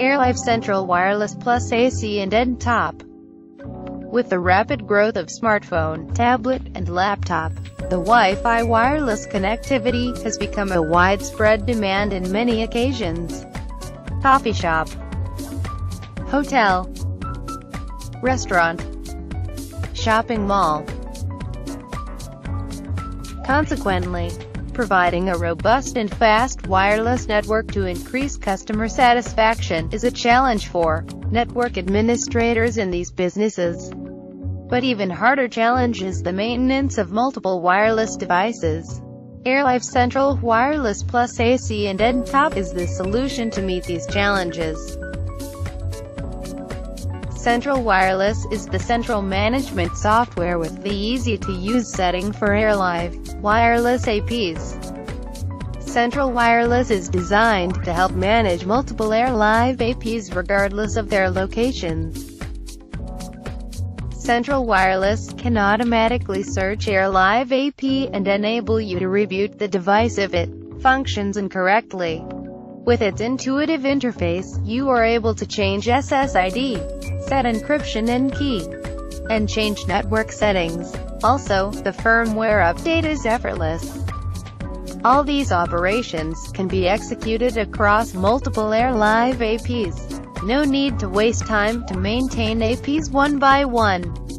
AirLive Central Wireless Plus AC and N.Top. With the rapid growth of smartphone, tablet, and laptop, the Wi-Fi wireless connectivity has become a widespread demand in many occasions. Coffee shop, hotel, restaurant, shopping mall. Consequently, providing a robust and fast wireless network to increase customer satisfaction is a challenge for network administrators in these businesses. But even harder challenge is the maintenance of multiple wireless devices. AirLive Central Wireless Plus AC and N.Top is the solution to meet these challenges. Central Wireless is the central management software with the easy-to-use setting for AirLive wireless APs. Central Wireless is designed to help manage multiple AirLive APs regardless of their locations. Central Wireless can automatically search AirLive AP and enable you to reboot the device if it functions incorrectly. With its intuitive interface, you are able to change SSID, set encryption and key, and change network settings. Also, the firmware update is effortless. All these operations can be executed across multiple AirLive APs. No need to waste time to maintain APs one by one.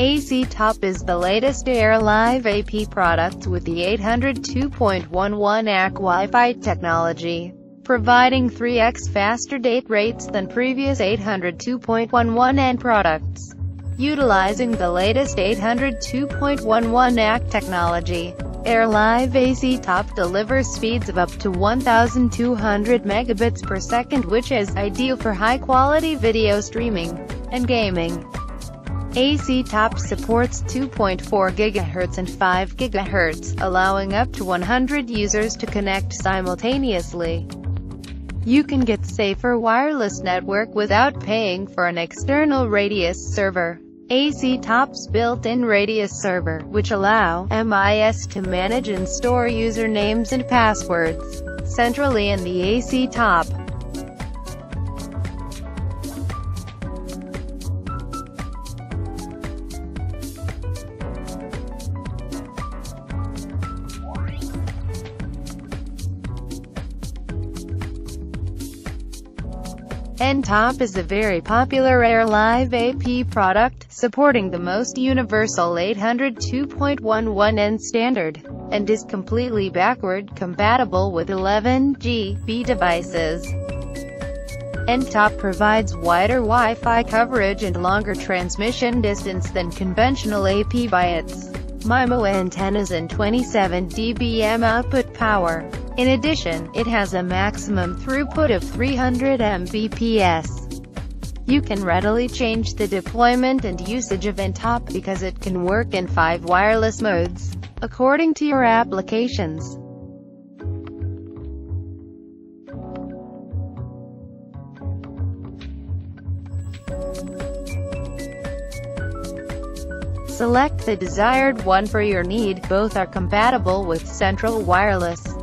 AC Top is the latest AirLive AP product with the 802.11 AC Wi-Fi technology, providing 3x faster date rates than previous 802.11n products. Utilizing the latest 802.11 AC technology, AirLive AC Top delivers speeds of up to 1,200 megabits per second which is ideal for high-quality video streaming and gaming. AC Top supports 2.4 GHz and 5 GHz, allowing up to 100 users to connect simultaneously. You can get safer wireless network without paying for an external Radius server. AC Top's built-in Radius server, which allow MIS to manage and store usernames and passwords centrally in the AC Top. N.Top is a very popular AirLive AP product, supporting the most universal 802.11n standard, and is completely backward compatible with 11G devices. N.Top provides wider Wi-Fi coverage and longer transmission distance than conventional AP by its MIMO antennas and 27 dBm output power. In addition, it has a maximum throughput of 300 Mbps. You can readily change the deployment and usage of N.Top because it can work in five wireless modes, according to your applications. Select the desired one for your need, both are compatible with Central Wireless.